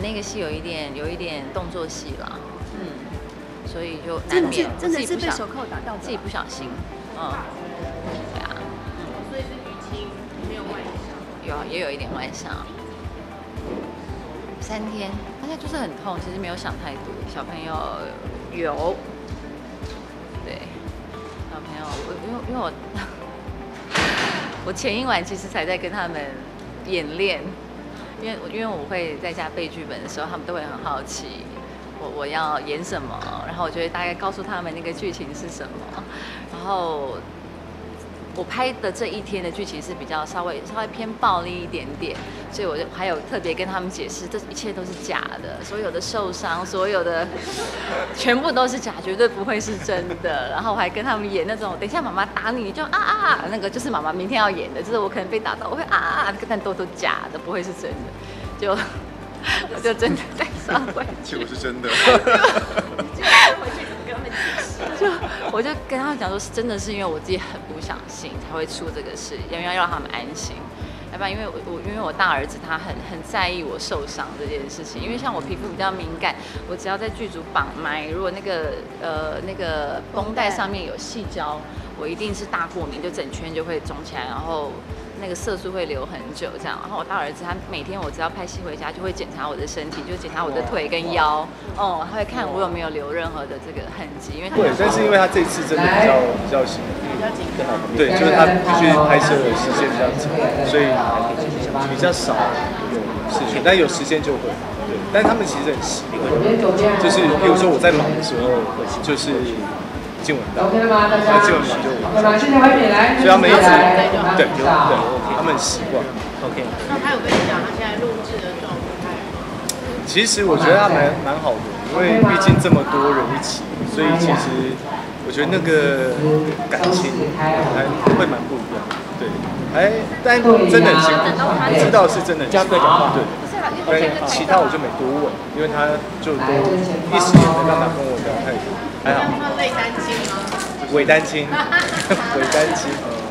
个戏有一点有一点动作戏啦，嗯，所以就难免真的是被手铐打到，自己不小心，嗯，对啊，所以是淤青，没有外伤。有啊也有一点外伤。三天，大家就是很痛，其实没有想太多。小朋友有，对，小朋友，我因为因为我 我前一晚其实才在跟他们演练，因为因为我会在家背剧本的时候，他们都会很好奇我我要演什么，然后我就会大概告诉他们那个剧情是什么，然后我拍的这一天的剧情是比较稍微稍微偏暴力一点点，所以我就还有特别跟他们解释，这一切都是假的，所有的受伤，所有的全部都是假，绝对不会是真的。然后我还跟他们演那种，等一下妈妈打你，你就啊啊，那个就是妈妈明天要演的，就是我可能被打到，我会啊啊，但都都假的，不会是真的。就我就真的带上回去结果，是真的。回去怎么跟他们解释？就我就跟他们讲说，是真的是因为我自己很不相信才会出这个事，因为要让他们安心。要不然，因为我我因为我大儿子他很很在意我受伤这件事情，因为像我皮肤比较敏感，我只要在剧组绑麦，如果那个呃那个绷带上面有细胶，我一定是大过敏，就整圈就会肿起来，然后那个色素会留很久这样。然后我大儿子他每天我只要拍戏回家就会检查我的身体，就检查我的腿跟腰，哦，他会看我有没有留任何的这个痕迹，因为他对，但是因为他这次真的比较比较辛苦，比较紧张对，就是他必须拍摄的时间比较长，所以比较少有事情，但有时间就会。对，但他们其实很习惯，就是比如说我在忙的时候，就是进文档，那进文档就我，所以他们一直对对，他们很习惯。OK，那他有跟你讲他现在录制的状态吗？其实我觉得他蛮蛮好的，因为毕竟这么多人一起，所以其实我觉得那个感情还会蛮不一样的。对，哎，但真的很辛苦，知道是真的很辛苦。对，但其他我就没多问，因为他就都一时也没办法跟我聊太多，还好。伪单亲，伪单亲。